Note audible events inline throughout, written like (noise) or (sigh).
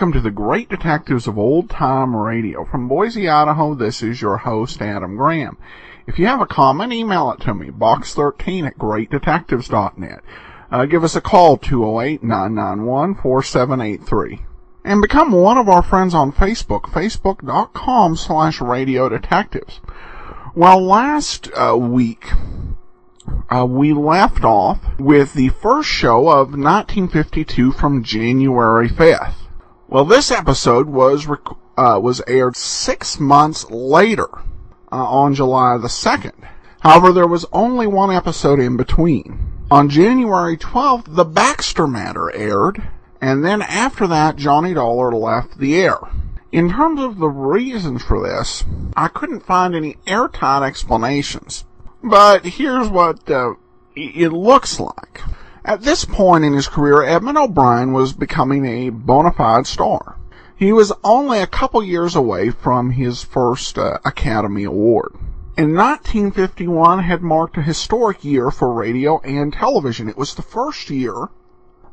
welcome to the Great Detectives of Old Time Radio. From Boise, Idaho, this is your host, Adam Graham. If you have a comment, email it to me, box13 at greatdetectives.net. Uh, give us a call, 208-991-4783. And become one of our friends on Facebook, facebook.com slash radio detectives. Well, last uh, week, uh, we left off with the first show of 1952 from January 5th. Well, this episode was rec- uh, was aired six months later, uh, on July the 2nd. However, there was only one episode in between. On January 12th, The Baxter Matter aired, and then after that, Johnny Dollar left the air. In terms of the reasons for this, I couldn't find any airtight explanations. But here's what uh, it looks like. At this point in his career, Edmond O'Brien was becoming a bona fide star. He was only a couple years away from his first uh, Academy Award. And 1951 had marked a historic year for radio and television. It was the first year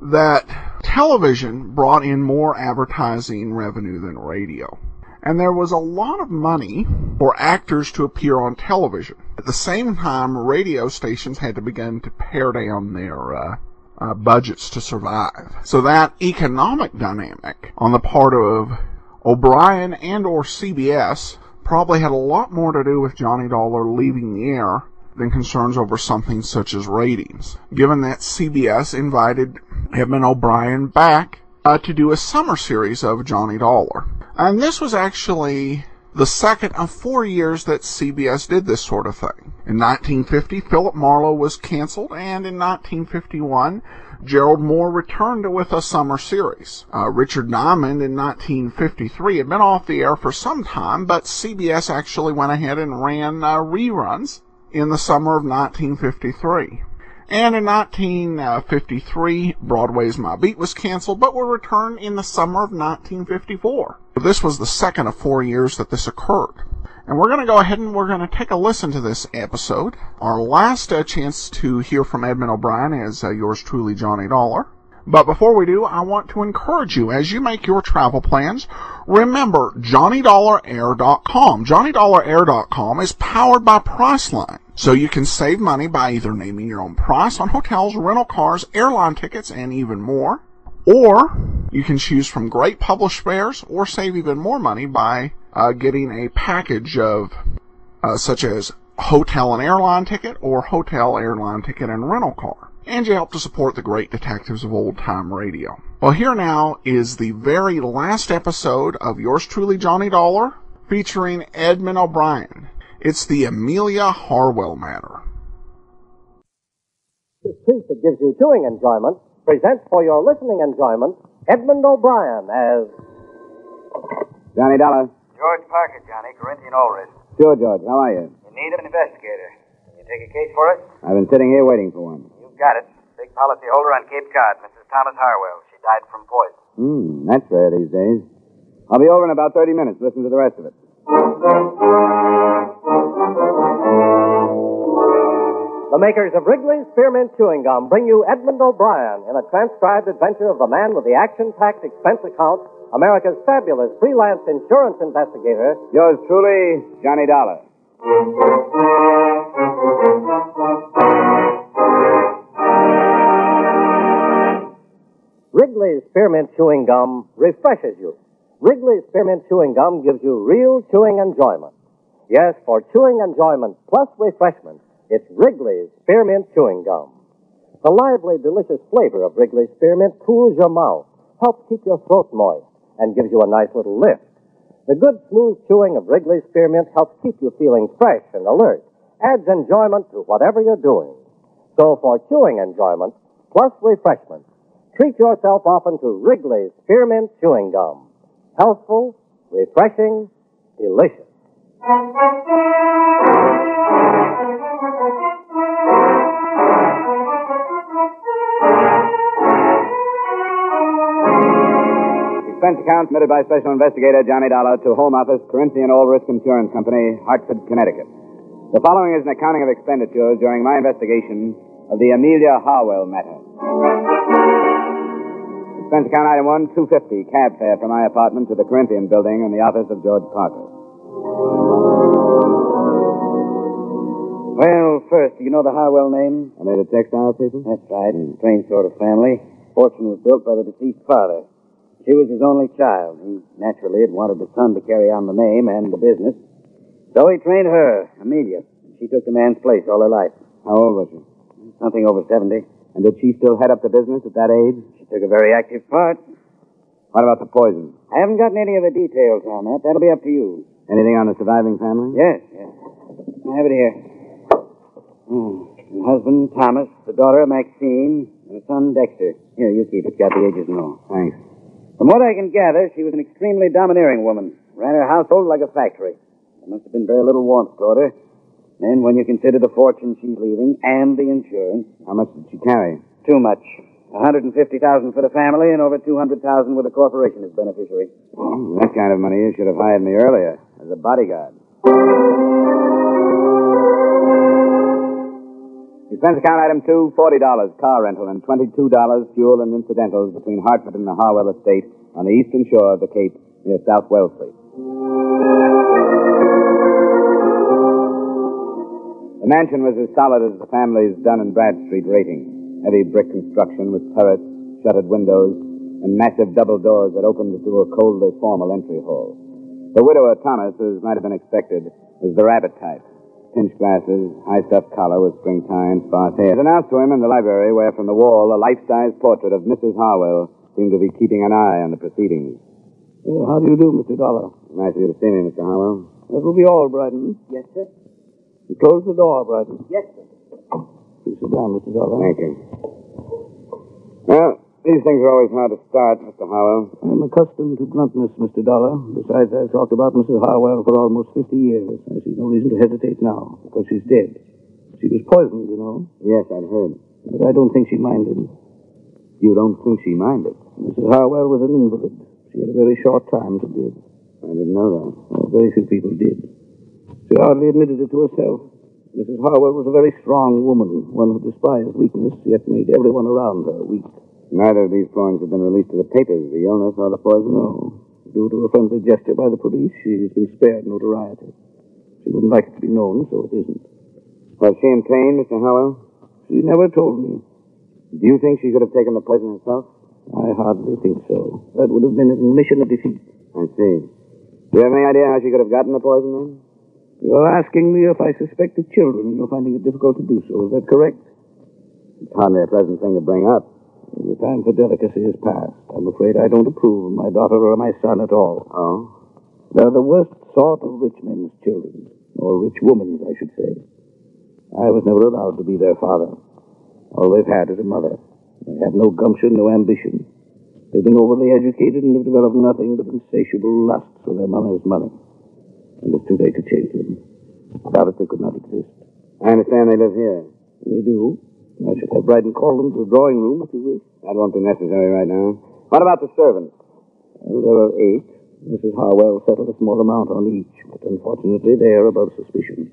that television brought in more advertising revenue than radio and there was a lot of money for actors to appear on television. At the same time, radio stations had to begin to pare down their uh, uh, budgets to survive. So that economic dynamic on the part of O'Brien and or CBS probably had a lot more to do with Johnny Dollar leaving the air than concerns over something such as ratings. Given that CBS invited Edmond O'Brien back uh, to do a summer series of Johnny Dollar. And this was actually the second of four years that CBS did this sort of thing. In 1950, Philip Marlowe was canceled, and in 1951, Gerald Moore returned with a summer series. Uh, Richard Diamond in 1953 had been off the air for some time, but CBS actually went ahead and ran uh, reruns in the summer of 1953. And in 1953, Broadway's My Beat was canceled, but would return in the summer of 1954. This was the second of four years that this occurred. And we're going to go ahead and we're going to take a listen to this episode. Our last uh, chance to hear from Edmond O'Brien is uh, yours truly, Johnny Dollar. But before we do, I want to encourage you as you make your travel plans, remember JohnnyDollarAir.com. JohnnyDollarAir.com is powered by Priceline. So you can save money by either naming your own price on hotels, rental cars, airline tickets, and even more. Or you can choose from great published fares or save even more money by uh, getting a package of uh, such as hotel and airline ticket or hotel, airline ticket, and rental car and you help to support the great detectives of old time radio. Well, here now is the very last episode of yours truly, Johnny Dollar, featuring Edmond O'Brien. It's the Amelia Harwell matter. The treat that gives you chewing enjoyment presents for your listening enjoyment Edmond O'Brien as Johnny Dollar. George Parker, Johnny, Corinthian All Risk. Sure, George. How are you? In need of an investigator. Can you take a case for us? I've been sitting here waiting for one. You've got it. Big policy holder on Cape Cod, Mrs. Thomas Harwell. She died from poison. Hmm, that's rare these days. I'll be over in about 30 minutes. Listen to the rest of it. the makers of Wrigley's Spearmint Chewing Gum bring you Edmond O'Brien in a transcribed adventure of the man with the action-packed expense account, America's fabulous freelance insurance investigator. Yours truly, Johnny Dollar. Wrigley's Spearmint Chewing Gum refreshes you. Wrigley's Spearmint Chewing Gum gives you real chewing enjoyment. Yes, for chewing enjoyment plus refreshment, it's Wrigley's Spearmint Chewing Gum. The lively, delicious flavor of Wrigley's Spearmint cools your mouth, helps keep your throat moist, and gives you a nice little lift. The good, smooth chewing of Wrigley's Spearmint helps keep you feeling fresh and alert, adds enjoyment to whatever you're doing. So for chewing enjoyment plus refreshment, treat yourself often to Wrigley's Spearmint Chewing Gum. Healthful, refreshing, delicious. Expense account submitted by Special Investigator Johnny Dollar to Home Office, Corinthian All Risk Insurance Company, Hartford, Connecticut. The following is an accounting of expenditures during my investigation of the Amelia Harwell matter. Expense account item one, 250, cab fare from my apartment to the Corinthian building in the office of George Parker. Well, first, do you know the Harwell name? Are they the textile people? That's right. Strange sort of family. Fortune was built by the deceased father. She was his only child. He naturally had wanted a son to carry on the name and the business. So he trained her, Amelia. She took the man's place all her life. How old was she? Something over 70. And did she still head up the business at that age? She took a very active part. What about the poison? I haven't gotten any of the details on that. That'll be up to you. Anything on the surviving family? Yes, yes. I have it here. Hmm. The husband, Thomas, the daughter, Maxine, and the son, Dexter. Here, you keep it. Got the ages and all. Thanks. From what I can gather, she was an extremely domineering woman. Ran her household like a factory. There must have been very little warmth toward her. Then, when you consider the fortune she's leaving and the insurance, How much did she carry? too much. A hundred and fifty thousand for the family, and over two hundred thousand with the corporation as beneficiary. Hmm, that kind of money you should have hired me earlier as a bodyguard. Expense account item two, forty dollars car rental and twenty-two dollars fuel and incidentals between Hartford and the Harwell estate on the eastern shore of the Cape near South Wellfleet. The mansion was as solid as the family's Dun and Bradstreet rating. Heavy brick construction with turrets, shuttered windows, and massive double doors that opened into a coldly formal entry hall. The widower Thomas, as might have been expected, was the rabbit type. Pinch glasses, high stuffed collar with string tie and sparse hair. It was announced to him in the library where from the wall a life-size portrait of Mrs. Harwell seemed to be keeping an eye on the proceedings. Well, how do you do, Mr. Dollar? Nice of you to see me, Mr. Harwell. That will be all, Brighton. Hmm? Yes, sir. You close the door, Brighton. Yes, sir. Please sit down, Mr. Dollar. Thank you. Well, these things are always hard to start, Mr. Harwell. I'm accustomed to bluntness, Mr. Dollar. Besides, I've talked about Mrs. Harwell for almost 50 years. I see no reason to hesitate now, because she's dead. She was poisoned, you know, Yes, I'd heard. but I don't think she minded. You don't think she minded? Mrs. Harwell was an invalid. She had a very short time to live. I didn't know that. Uh, very few people did. She hardly admitted it to herself. Mrs. Harwell was a very strong woman, one who despised weakness, yet made everyone around her weak. Neither of these points have been released to the papers, the illness or the poison. No. Due to a friendly gesture by the police, she's been spared notoriety. She wouldn't like it to be known, so it isn't. Was she in pain, Mr. Harwell? She never told me. Do you think she could have taken the poison herself? I hardly think so. That would have been an admission of defeat. I see. Do you have any idea how she could have gotten the poison then? You're asking me if I suspected children. You're finding it difficult to do so. Is that correct? It's hardly a pleasant thing to bring up. The time for delicacy is past. I'm afraid I don't approve of my daughter or my son at all. Oh? They're the worst sort of rich men's children. Or rich women's, I should say. I was never allowed to be their father. All they've had is a mother. They have no gumption, no ambition. They've been overly educated and have developed nothing but insatiable lust for their mother's money. And it's too late to change them. Without it, they could not exist. I understand they live here. They do. I should have Brighton called them to the drawing room if you wish. That won't be necessary right now. What about the servants? Well, there are eight. Mrs. Harwell settled a small amount on each, but unfortunately they are above suspicion.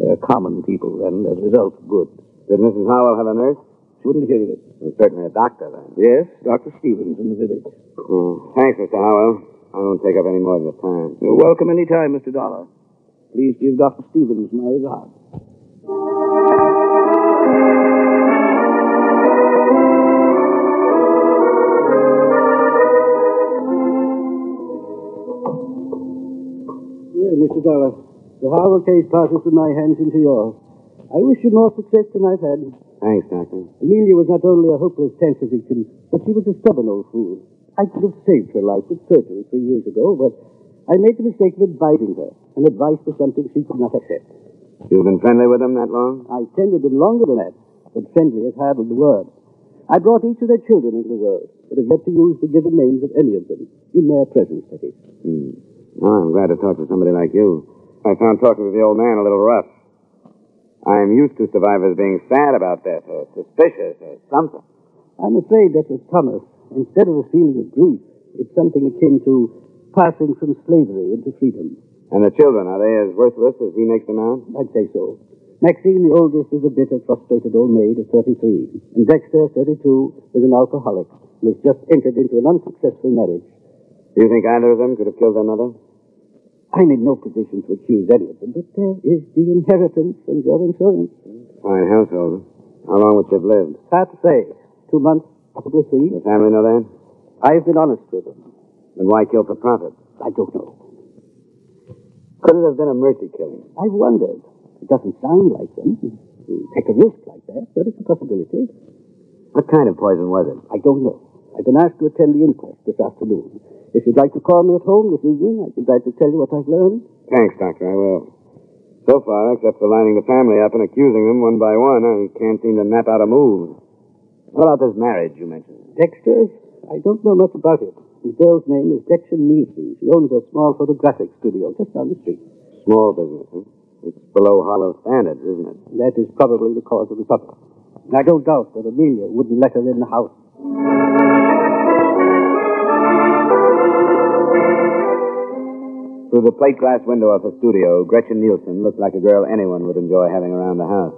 They're common people, and as a result, good. Did Mrs. Harwell have a nurse? She wouldn't hear of it. Well, certainly a doctor, then. Yes, Dr. Stevens in the village. Oh, thanks, Mr. Harwell. I won't take up any more of your time. You're welcome any time, Mr. Dollar. Please give Dr. Stevens my regards. Mr. Dollar, the Harwell case passes from my hands into yours. I wish you more success than I've had. Thanks, Doctor. Amelia was not only a hopeless cancer victim, but she was a stubborn old fool. I could have saved her life with surgery three years ago, but I made the mistake of advising her, and advice was something she could not accept. You've been friendly with them that long? I tended them longer than that, but friendly is hardly the word. I brought each of their children into the world, but have yet to use the given names of any of them in their presence, Betty. Hmm. Oh, I'm glad to talk to somebody like you. I found talking to the old man a little rough. I'm used to survivors being sad about death or suspicious or something. I'm afraid that with Thomas, instead of a feeling of grief, it's something akin to passing from slavery into freedom. And the children, are they as worthless as he makes them out? I'd say so. Maxine, the oldest, is a bitter, frustrated old maid of 33, and Dexter, 32, is an alcoholic. and has just entered into an unsuccessful marriage. Do you think either of them could have killed their mother? I'm in no position to accuse any of them, but there is the inheritance and your insurance. Fine household. How long would you have lived? Hard to say. Two months, possibly three. The family know that? I've been honest with them. Then why kill for profit? I don't know. Could it have been a mercy killing? I've wondered. It doesn't sound like them. to Take a risk like that, but it's a possibility. What kind of poison was it? I don't know. I've been asked to attend the inquest this afternoon. If you'd like to call me at home this evening, I'd be glad to tell you what I've learned. Thanks, Doctor. I will. So far, except for lining the family up and accusing them one by one, I can't seem to map out a move. What about this marriage you mentioned? Dexter, I don't know much about it. The girl's name is Gretchen Nielsen. She owns a small photographic studio just down the street. Small business, huh? It's below Harwell standards, isn't it? That is probably the cause of the trouble. I don't doubt that Amelia wouldn't let her in the house. Through the plate glass window of her studio, Gretchen Nielsen looked like a girl anyone would enjoy having around the house.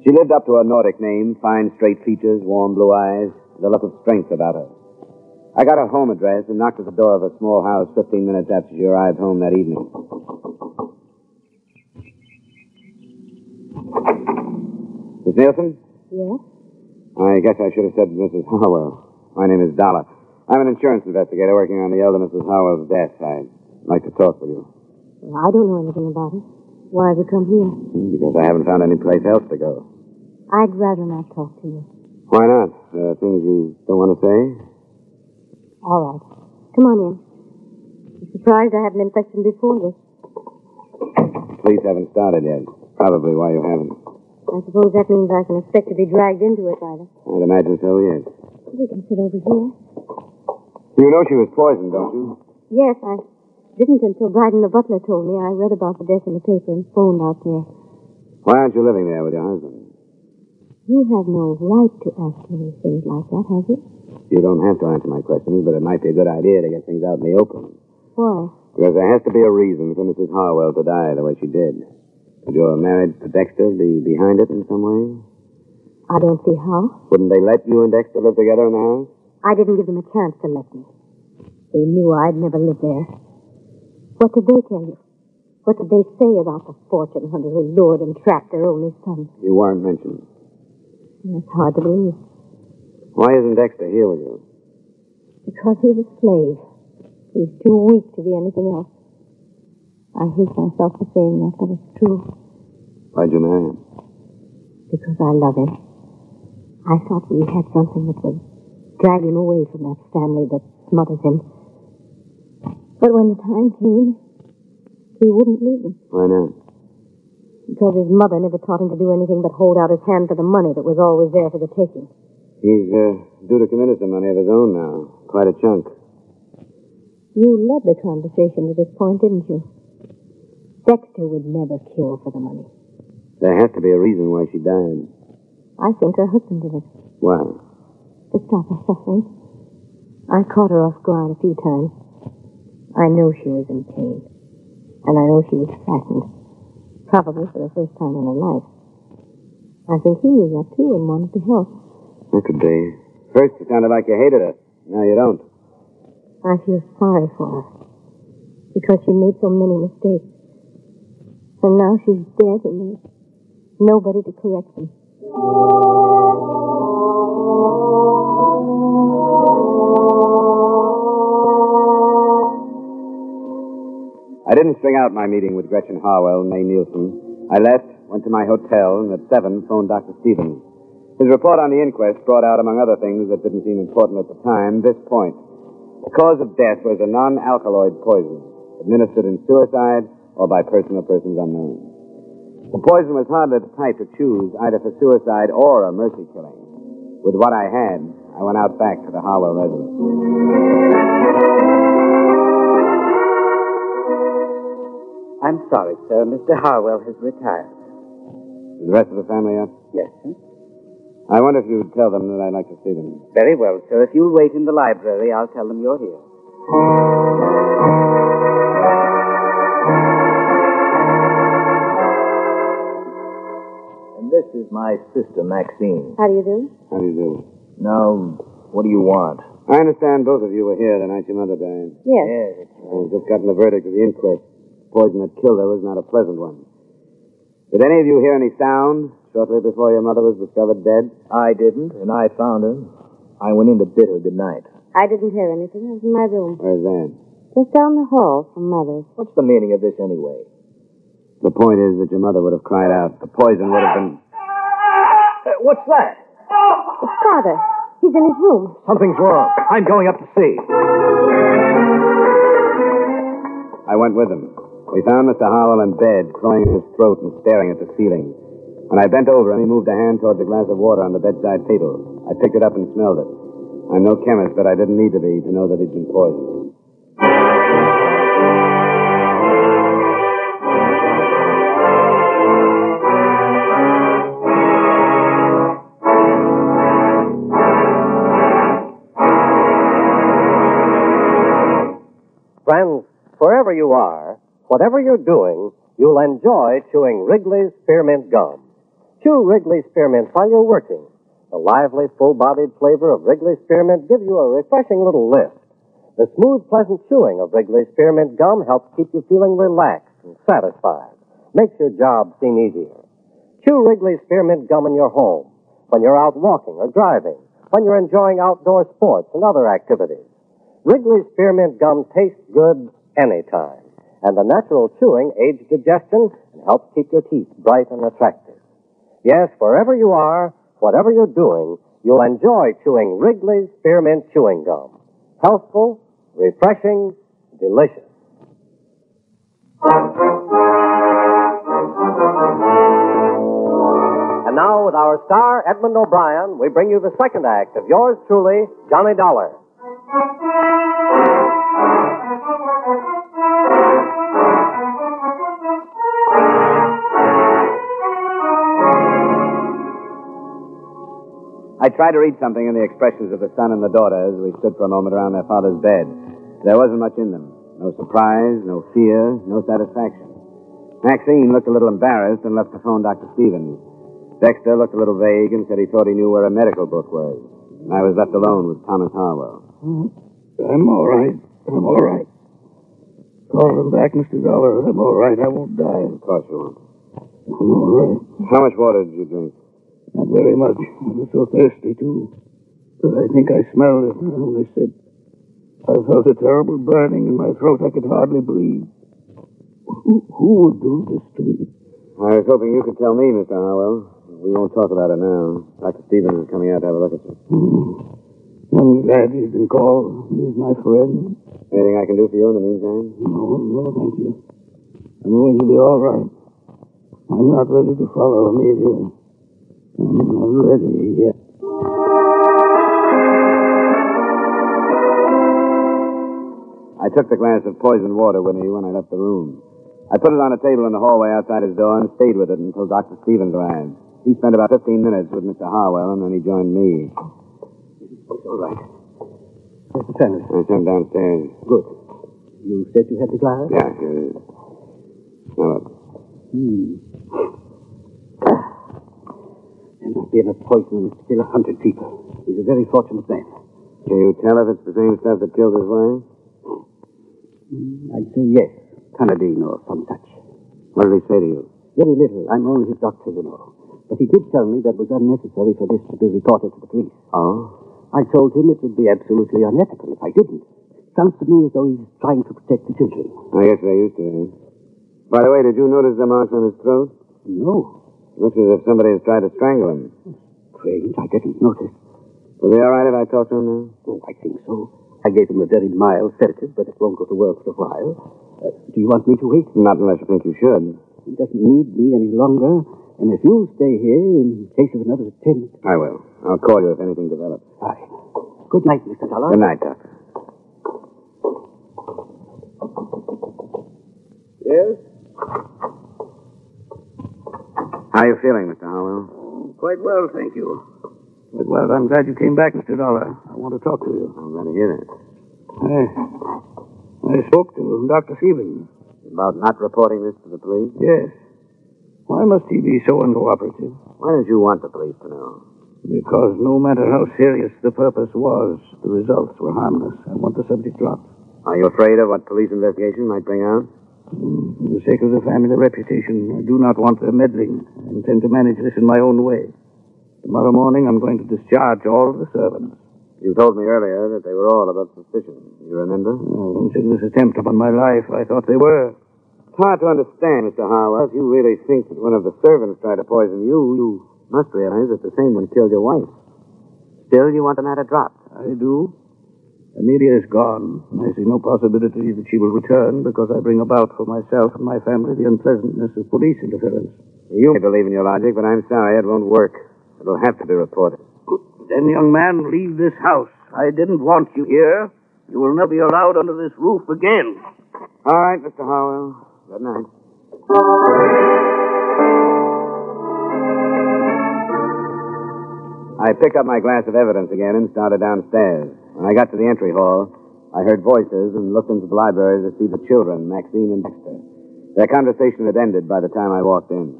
She lived up to her Nordic name, fine straight features, warm blue eyes, the look of strength about her. I got her home address and knocked at the door of a small house 15 minutes after she arrived home that evening. Miss Nielsen? Yes? I guess I should have said Mrs. Harwell. My name is Dollar. I'm an insurance investigator working on the elder Mrs. Harwell's death. I'd like to talk with you. Well, I don't know anything about it. Why have you come here? Hmm, because I haven't found any place else to go. I'd rather not talk to you. Why not? There are things you don't want to say? All right. Come on in. I'm surprised I haven't been questioned before this. Police haven't started yet. Probably why you haven't. I suppose that means I can expect to be dragged into it either. I'd imagine so, yes. We can sit over here. You know she was poisoned, don't you? Yes, I didn't until Bryden the butler told me. I read about the death in the paper and phoned out there. Why aren't you living there with your husband? You have no right to ask me things like that, have you? You don't have to answer my questions, but it might be a good idea to get things out in the open. Why? Because there has to be a reason for Mrs. Harwell to die the way she did. Would your marriage to Dexter be behind it in some way? I don't see how. Wouldn't they let you and Dexter live together in the house? I didn't give them a chance to let me. They knew I'd never live there. What did they tell you? What did they say about the fortune hunter who lured and trapped their only son? You weren't mentioned. It's hard to believe. Why isn't Dexter here with you? Because he's a slave. He's too weak to be anything else. I hate myself for saying that, but it's true. Why'd you marry him? Because I love him. I thought we had something that would drag him away from that family that smothers him. But when the time came, he wouldn't leave them. Why not? Because his mother never taught him to do anything but hold out his hand for the money that was always there for the taking. He's uh, due to come into some money of his own now. Quite a chunk. You led the conversation to this point, didn't you? Dexter would never kill for the money. There has to be a reason why she died. I think her husband did it. Why? To stop her suffering. I caught her off guard a few times. I know she was in pain. And I know she was frightened. Probably for the first time in her life. I think he knew that too and wanted to help. That could be. First, it sounded like you hated her. Now you don't. I feel sorry for her. Because she made so many mistakes. And now she's dead and there's nobody to correct them. I didn't string out my meeting with Gretchen Harwell and May Nielsen. I left, went to my hotel, and at 7 phoned Dr. Stevens. His report on the inquest brought out, among other things that didn't seem important at the time, this point. The cause of death was a non-alkaloid poison, administered in suicide or by person or persons unknown. The poison was hardly the type to choose either for suicide or a mercy killing. With what I had, I went out back to the Harwell residence. I'm sorry, sir. Mr. Harwell has retired. Is the rest of the family up? Yes, sir. I wonder if you'd tell them that I'd like to see them. Very well, sir. If you'll wait in the library, I'll tell them you're here. And this is my sister, Maxine. How do you do? How do you do? Now, What do you want? I understand both of you were here the night your mother died. Yes. I've just gotten the verdict of the inquest. The poison that killed her was not a pleasant one. Did any of you hear any sound shortly before your mother was discovered dead? I didn't, and I found her. I went in to bid her good night. I didn't hear anything. I was in my room. Where's that? Just down the hall from Mother's. What's the meaning of this anyway? The point is that your mother would have cried out. The poison would have been. Uh, what's that? It's Father. He's in his room. Something's wrong. I'm going up to see. I went with him. We found Mr. Harwell in bed, clawing at his throat and staring at the ceiling. When I bent over him, he moved a hand towards a glass of water on the bedside table. I picked it up and smelled it. I'm no chemist, but I didn't need to be to know that he'd been poisoned. Friends, wherever you are, whatever you're doing, you'll enjoy chewing Wrigley's Spearmint Gum. Chew Wrigley's Spearmint while you're working. The lively, full-bodied flavor of Wrigley's Spearmint gives you a refreshing little lift. The smooth, pleasant chewing of Wrigley's Spearmint Gum helps keep you feeling relaxed and satisfied. Makes your job seem easier. Chew Wrigley's Spearmint Gum in your home, when you're out walking or driving, when you're enjoying outdoor sports and other activities. Wrigley's Spearmint Gum tastes good anytime, and the natural chewing aids digestion and helps keep your teeth bright and attractive. Yes, wherever you are, whatever you're doing, you'll enjoy chewing Wrigley's Spearmint Chewing Gum. Healthful, refreshing, delicious. And now, with our star, Edmond O'Brien, we bring you the second act of yours truly, Johnny Dollar. I tried to read something in the expressions of the son and the daughter as we stood for a moment around their father's bed. There wasn't much in them. No surprise, no fear, no satisfaction. Maxine looked a little embarrassed and left to phone Dr. Stevens. Dexter looked a little vague and said he thought he knew where a medical book was. And I was left alone with Thomas Harwell. Mm-hmm. I'm all right. I'm all right. Call them back, Mr. Dollar. I'm all right. I won't die. Of course you won't. I'm all right. How much water did you drink? Not very much. I was so thirsty, too. But I think I smelled it. I only said I felt a terrible burning in my throat. I could hardly breathe. Who, who would do this to me? I was hoping you could tell me, Mr. Harwell. We won't talk about it now. Dr. Stevens is coming out to have a look at you. Hmm. I'm glad he's been called. He's my friend. Anything I can do for you in the meantime? No, no, thank you. I'm going to be all right. I'm not ready to follow Amelia. I'm not ready. I took the glass of poisoned water with me when I left the room. I put it on a table in the hallway outside his door and stayed with it until Dr. Stevens arrived. He spent about 15 minutes with Mr. Harwell, and then he joined me. It's all right. The family? I sent downstairs. Good. You said you had the glass? Yeah, is. Now look. Hmm. There must be enough poison to kill a hundred people. He's a very fortunate man. Can you tell if it's the same stuff that killed his wife? Mm, I'd say yes. Canadine or some such. What did he say to you? Very little. I'm only his doctor, you know. But he did tell me that it was unnecessary for this to be reported to the police. Oh? I told him it would be absolutely unethical if I didn't. Sounds to me as though he's trying to protect the children. I guess they used to be. By the way, did you notice the marks on his throat? No. Looks as if somebody has tried to strangle him. Strange. I didn't notice. Will he all right if I talk to him now? Oh, I think so. I gave him a very mild sedative, but it won't go to work for a while. Uh, do you want me to wait? Not unless you think you should. He doesn't need me any longer. And if you'll stay here in case of another attempt. I will. I'll call you if anything develops. Fine. Good night, Mr. Dollar. Good night, Doctor. Yes? How are you feeling, Mr. Harwell? Quite well, thank you. Quite well. I'm glad you came back, Mr. Dollar. I want to talk to you. I'm glad to hear that. I, I spoke to Dr. Stevens. About not reporting this to the police? Yes. Why must he be so uncooperative? Why did you want the police to know? Because no matter how serious the purpose was, the results were harmless. I want the subject dropped. Are you afraid of what police investigation might bring out? For the sake of the family reputation, I do not want their meddling. I intend to manage this in my own way. Tomorrow morning, I'm going to discharge all of the servants. You told me earlier that they were all above suspicion. You remember? Oh, in this attempt upon my life, I thought they were. It's hard to understand, Mr. Harwell. If you really think that one of the servants tried to poison you, you must realize that the same one killed your wife. Still, you want the matter dropped. I do. Amelia is gone. And I see no possibility that she will return because I bring about for myself and my family the unpleasantness of police interference. You may believe in your logic, but I'm sorry it won't work. It'll have to be reported. Then, young man, leave this house. I didn't want you here. You will never be allowed under this roof again. All right, Mr. Harwell. Good night. I picked up my glass of evidence again and started downstairs. When I got to the entry hall, I heard voices and looked into the library to see the children, Maxine and Dexter. Their conversation had ended by the time I walked in.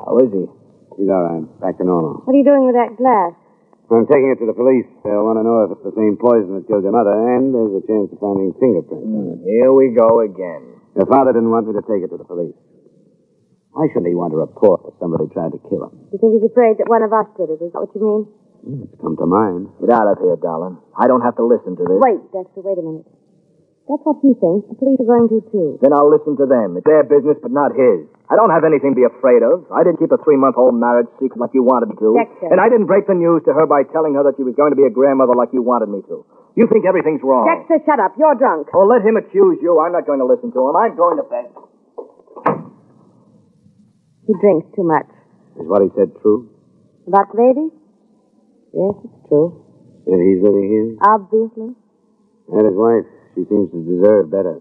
How is he? He's all right, back to normal. What are you doing with that glass? I'm taking it to the police. They'll want to know if it's the same poison that killed your mother, and there's a chance of finding fingerprints on it. Here we go again. Your father didn't want me to take it to the police. Why shouldn't he want to report that somebody tried to kill him? You think he's afraid that one of us did it? Is that what you mean? It's come to mind. Get out of here, darling. I don't have to listen to this. Wait, Dexter, wait a minute. That's what he thinks. The police are going to, too. Then I'll listen to them. It's their business, but not his. I don't have anything to be afraid of. I didn't keep a three-month-old marriage secret like you wanted me to. Dexter. And I didn't break the news to her by telling her that she was going to be a grandmother like you wanted me to. You think everything's wrong. Dexter, shut up. You're drunk. Oh, let him accuse you. I'm not going to listen to him. I'm going to bed. He drinks too much. Is what he said true? About the baby? Yes, it's true. That he's living here? Obviously. And his wife. She seems to deserve better.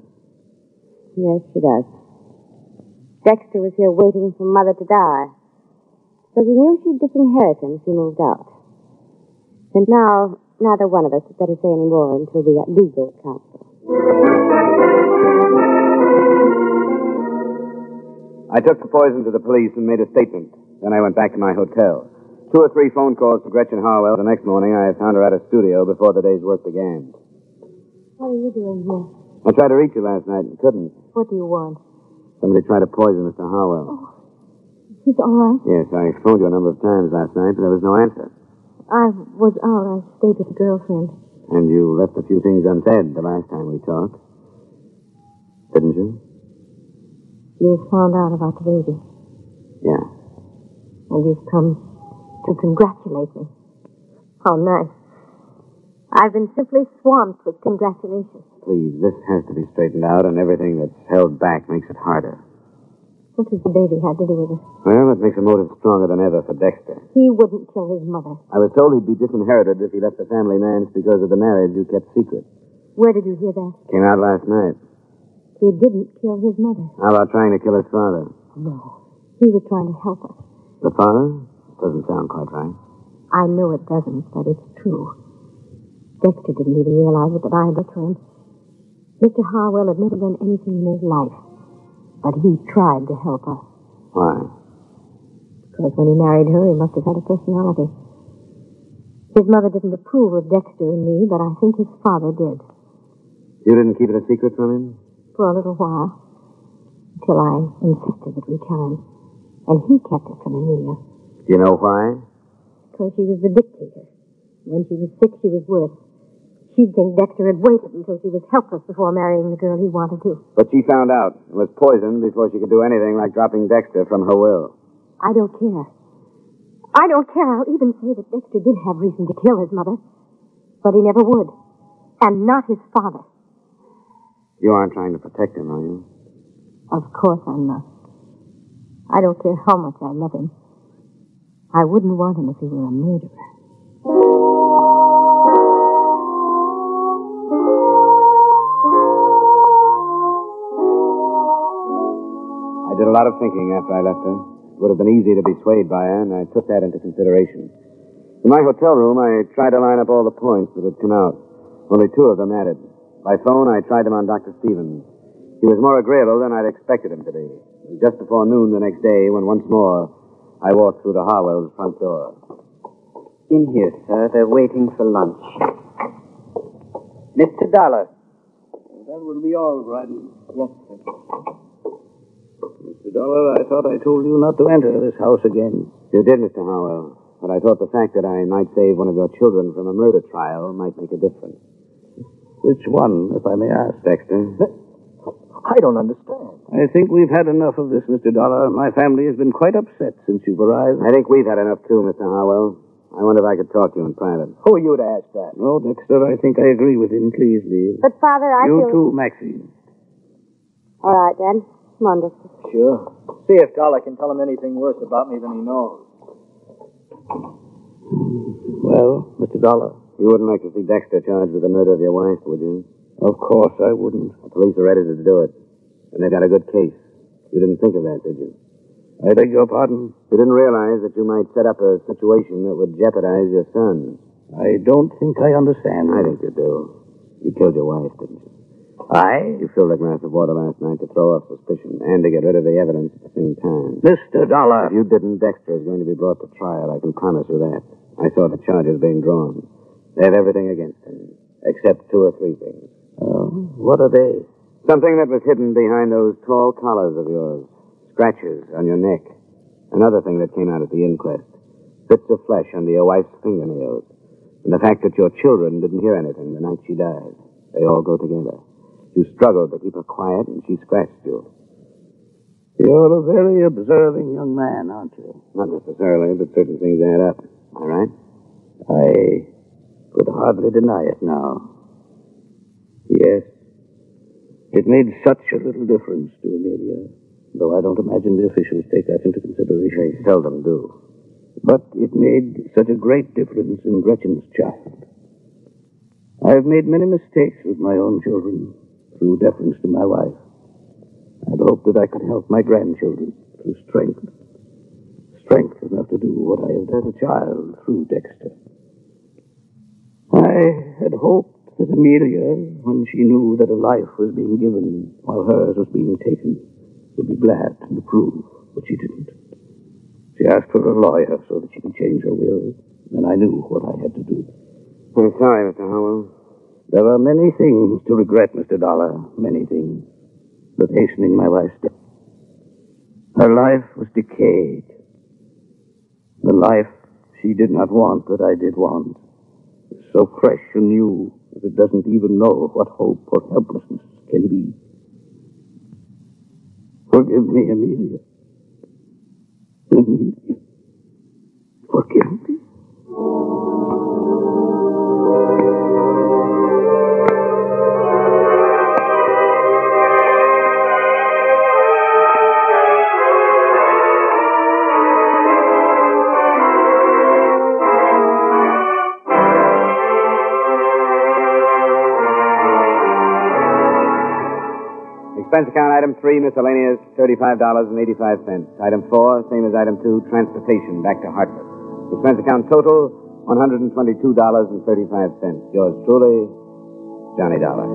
Yes, she does. Dexter was here waiting for Mother to die. So he knew she'd disinherit him if he moved out. And now, neither one of us had better say any more until we got legal counsel. I took the poison to the police and made a statement. Then I went back to my hotel. Two or three phone calls to Gretchen Harwell. The next morning, I found her at a studio before the day's work began. What are you doing here? I tried to reach you last night and couldn't. What do you want? Somebody tried to poison Mr. Harwell. Oh, He's all right. Yes, I phoned you a number of times last night, but there was no answer. I was out. I stayed with a girlfriend. And you left a few things unsaid the last time we talked. Didn't you? You found out about the baby. Yeah. And you've come to congratulate me. Oh, How nice. I've been simply swamped with congratulations. Please, this has to be straightened out, and everything that's held back makes it harder. What does the baby have to do with it? Well, it makes a motive stronger than ever for Dexter. He wouldn't kill his mother. I was told he'd be disinherited if he left the family manse because of the marriage you kept secret. Where did you hear that? Came out last night. He didn't kill his mother. How about trying to kill his father? No. He was trying to help us. The father? Doesn't sound quite right. I know it doesn't, but it's true. Dexter didn't even realize it, but I did to him. Mr. Harwell had never done anything in his life, but he tried to help us. Why? Because when he married her, he must have had a personality. His mother didn't approve of Dexter and me, but I think his father did. You didn't keep it a secret from him? For a little while. Until I insisted that we tell him. And he kept it from Amelia. Do you know why? Because she was the dictator. When she was sick, she was worse. She'd think Dexter had waited until she was helpless before marrying the girl he wanted to. But she found out and was poisoned before she could do anything like dropping Dexter from her will. I don't care. I don't care. I'll even say that Dexter did have reason to kill his mother. But he never would. And not his father. You aren't trying to protect him, are you? Of course I'm not. I don't care how much I love him. I wouldn't want him if he were a murderer. I did a lot of thinking after I left her. It would have been easy to be swayed by her, and I took that into consideration. In my hotel room, I tried to line up all the points that had come out. Only two of them added. By phone, I tried them on Dr. Stevens. He was more agreeable than I'd expected him to be. Just before noon the next day when once more I walked through the Harwell's front door. In here, sir. They're waiting for lunch. Mr. Dollar. That will be all, Bryden. Yes, sir. Mr. Dollar, I thought I told you not to enter this house again. You did, Mr. Harwell. But I thought the fact that I might save one of your children from a murder trial might make a difference. Which one, if I may ask? Dexter? I don't understand. I think we've had enough of this, Mr. Dollar. My family has been quite upset since you've arrived. I think we've had enough too, Mr. Harwell. I wonder if I could talk to you in private. Who are you to ask that? No, Dexter, I think I agree with him. Please leave. But, Father, I you feel... too, Maxine. All right, Dad. Come on, Dexter. Sure. See if Dollar can tell him anything worse about me than he knows. Well, Mr. Dollar. You wouldn't like to see Dexter charged with the murder of your wife, would you? Of course I wouldn't. The police are ready to do it. And they've got a good case. You didn't think of that, did you? I beg your pardon. You didn't realize that you might set up a situation that would jeopardize your son. I don't think I understand. I think you do. You killed your wife, didn't you? I? You filled a glass of water last night to throw off suspicion and to get rid of the evidence at the same time. Mr. Dollar. If you didn't, Dexter is going to be brought to trial. I can promise you that. I saw the charges being drawn. They have everything against him, except two or three things. Oh, what are they? Something that was hidden behind those tall collars of yours. Scratches on your neck. Another thing that came out at the inquest. Bits of flesh under your wife's fingernails. And the fact that your children didn't hear anything the night she died. They all go together. You struggled to keep her quiet, and she scratched you. You're a very observing young man, aren't you? Not necessarily, but certain things add up. All right? I could hardly deny it now. Yes. It made such a little difference to Amelia, though I don't imagine the officials take that into consideration. They seldom do. But it made such a great difference in Gretchen's child. I've made many mistakes with my own children through deference to my wife. I'd hoped that I could help my grandchildren through strength. Strength enough to do what I have done as a child through Dexter. I had hoped that Amelia, when she knew that a life was being given while hers was being taken, would be glad to approve, but she didn't. She asked for a lawyer so that she could change her will, and I knew what I had to do. I'm sorry, Mr. Harwell. There are many things to regret, Mr. Dollar, many things. But hastening my wife's death. Her life was decayed. The life she did not want that I did want. So fresh and new it doesn't even know what hope or helplessness can be. Forgive me, Amelia. Amelia. Forgive me. Expense account item three, miscellaneous, $35.85. Item four, same as item two, transportation back to Hartford. Expense account total, $122.35. Yours truly, Johnny Dollar.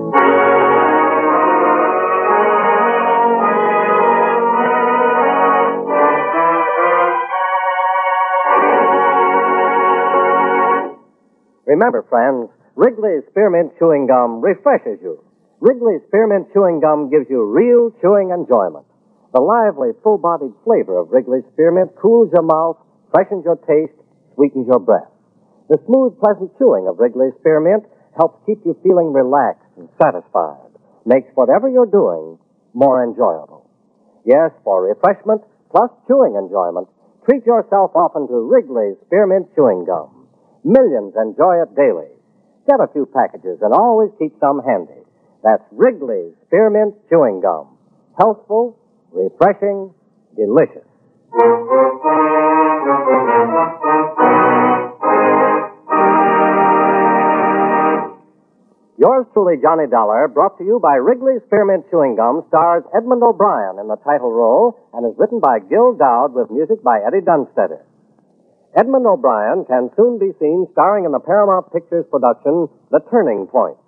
Remember, friends, Wrigley's Spearmint Chewing Gum refreshes you. Wrigley's Spearmint Chewing Gum gives you real chewing enjoyment. The lively, full-bodied flavor of Wrigley's Spearmint cools your mouth, freshens your taste, sweetens your breath. The smooth, pleasant chewing of Wrigley's Spearmint helps keep you feeling relaxed and satisfied, makes whatever you're doing more enjoyable. Yes, for refreshment plus chewing enjoyment, treat yourself often to Wrigley's Spearmint Chewing Gum. Millions enjoy it daily. Get a few packages and always keep some handy. That's Wrigley's Spearmint Chewing Gum. Healthful, refreshing, delicious. Yours truly, Johnny Dollar, brought to you by Wrigley's Spearmint Chewing Gum, stars Edmond O'Brien in the title role and is written by Gil Doud with music by Eddie Dunstedter. Edmond O'Brien can soon be seen starring in the Paramount Pictures production, The Turning Point.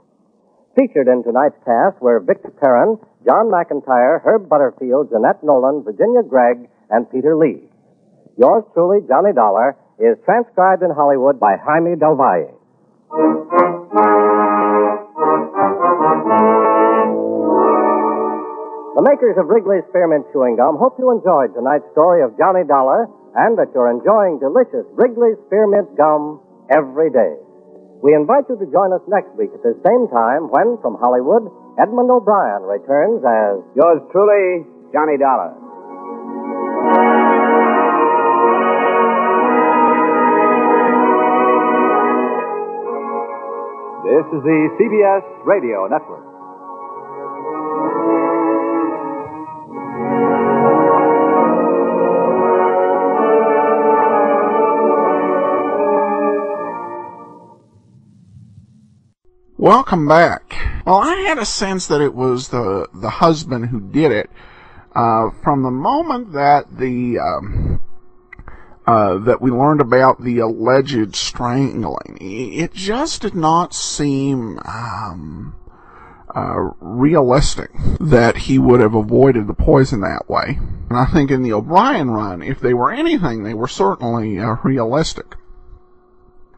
Featured in tonight's cast were Victor Perrin, John McIntyre, Herb Butterfield, Jeanette Nolan, Virginia Gregg, and Peter Lee. Yours truly, Johnny Dollar, is transcribed in Hollywood by Jaime Del Valle. The makers of Wrigley's Spearmint Chewing Gum hope you enjoyed tonight's story of Johnny Dollar and that you're enjoying delicious Wrigley's Spearmint Gum every day. We invite you to join us next week at the same time when, from Hollywood, Edmond O'Brien returns as Yours truly, Johnny Dollar. This is the CBS Radio Network. Welcome back. Well, I had a sense that it was the the husband who did it uh, from the moment that the um, uh, that we learned about the alleged strangling. It just did not seem um, uh, realistic that he would have avoided the poison that way. And I think in the O'Brien run, if they were anything, they were certainly uh, realistic.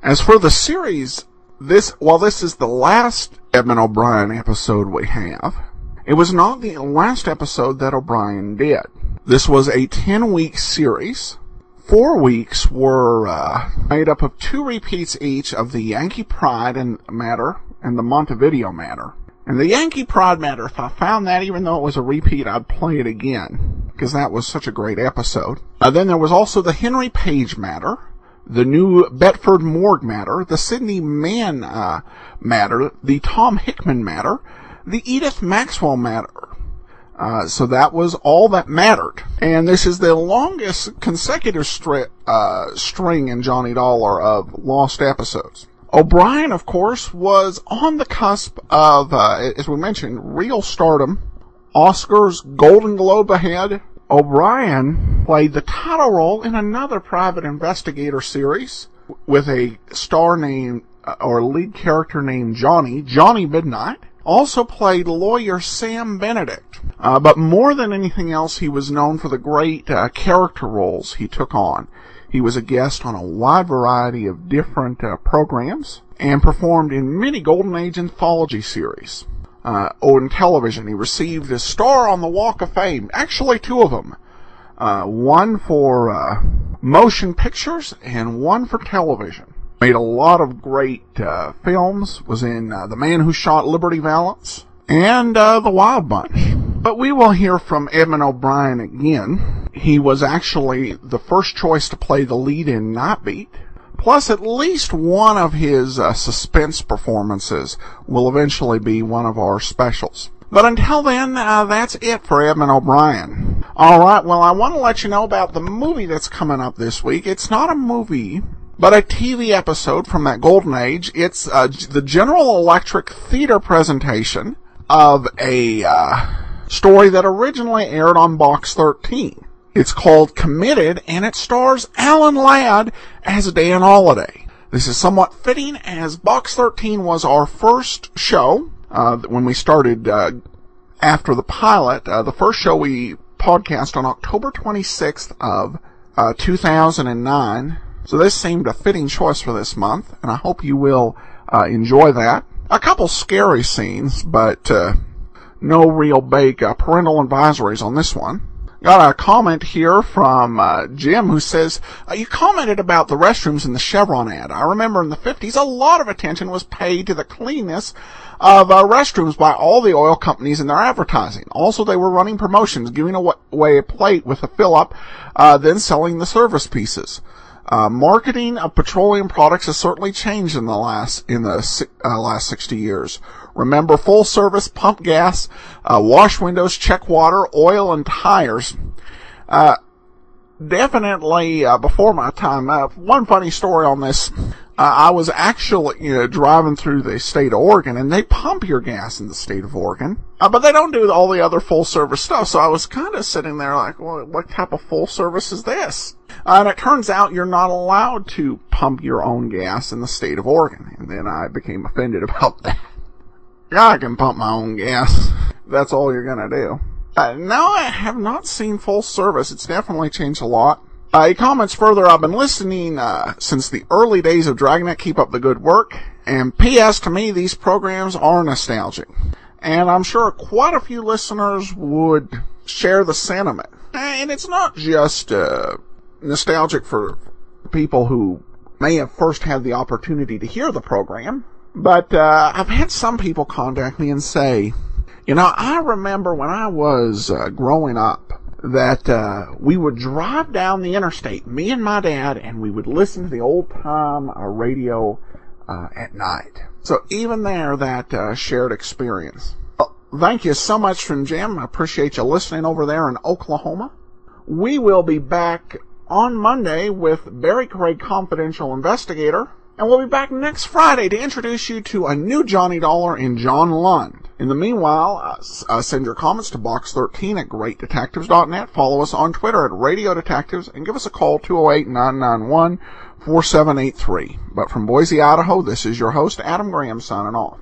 As for the series, this while this is the last Edmond O'Brien episode we have, it was not the last episode that O'Brien did. This was a 10 week series. Four weeks were uh, made up of two repeats each of the Yankee Pride and matter and the Montevideo matter. And the Yankee Pride matter, if I found that, even though it was a repeat, I'd play it again because that was such a great episode. Uh, then there was also the Henry Page matter, the new Bedford Morgue matter, the Sidney Mann uh, matter, the Tom Hickman matter, the Edith Maxwell matter. Uh, so that was all that mattered. And this is the longest consecutive stri- uh, string in Johnny Dollar of lost episodes. O'Brien, of course, was on the cusp of, uh, as we mentioned, real stardom. Oscars, Golden Globe ahead. O'Brien played the title role in another private investigator series with a star named, uh, or lead character named Johnny, Johnny Midnight also played lawyer Sam Benedict. Uh, but more than anything else, he was known for the great uh, character roles he took on. He was a guest on a wide variety of different uh, programs and performed in many Golden Age anthology series. Uh, on television, he received a star on the Walk of Fame. Actually, two of them. Uh, one for uh, motion pictures and one for television made a lot of great uh, films. Was in uh, The Man Who Shot Liberty Valance and uh, The Wild Bunch. But we will hear from Edmond O'Brien again. He was actually the first choice to play the lead in Nightbeat. Plus, at least one of his uh, suspense performances will eventually be one of our specials. But until then, uh, that's it for Edmond O'Brien. Alright, well, I want to let you know about the movie that's coming up this week. It's not a movie but a TV episode from that golden age. It's uh, the General Electric theater presentation of a uh, story that originally aired on Box 13. It's called Committed, and it stars Alan Ladd as Dan Holliday. This is somewhat fitting as Box 13 was our first show uh, when we started uh, after the pilot. Uh, the first show we podcast on October 26th of uh, 2009 so this seemed a fitting choice for this month, and I hope you will uh, enjoy that. A couple scary scenes, but uh, no real big parental advisories on this one. Got a comment here from uh, Jim who says, uh, You commented about the restrooms in the Chevron ad. I remember in the 50s a lot of attention was paid to the cleanness of uh, restrooms by all the oil companies in their advertising. Also, they were running promotions, giving away a plate with a fill up, then selling the service pieces. Uh, marketing of petroleum products has certainly changed in the last in the uh, last 60 years. Remember, full service pump gas, uh, wash windows, check water, oil, and tires. Uh, definitely uh, before my time. Uh, one funny story on this. I was actually you know, driving through the state of Oregon, and they pump your gas in the state of Oregon, but they don't do all the other full service stuff. So I was kind of sitting there like, well, what type of full service is this? Uh, and it turns out you're not allowed to pump your own gas in the state of Oregon. And then I became offended (laughs) about that. I can pump my own gas. That's all you're gonna do. Uh, no, I have not seen full service. It's definitely changed a lot. Uh, he comments further, I've been listening uh, since the early days of Dragnet. Keep up the good work. And P.S. to me, these programs are nostalgic. And I'm sure quite a few listeners would share the sentiment. And it's not just uh, nostalgic for people who may have first had the opportunity to hear the program, but uh, I've had some people contact me and say, you know, I remember when I was uh, growing up that uh, we would drive down the interstate, me and my dad, and we would listen to the old time uh, radio uh, at night. So even there, that uh, shared experience. Well, thank you so much from Jim. I appreciate you listening over there in Oklahoma. We will be back on Monday with Barry Craig Confidential Investigator. And we'll be back next Friday to introduce you to a new Johnny Dollar in John Lund. In the meanwhile, uh, uh, send your comments to box13 at greatdetectives.net. Follow us on Twitter at Radio Detectives and give us a call 208-991-4783. But from Boise, Idaho, this is your host, Adam Graham, signing off.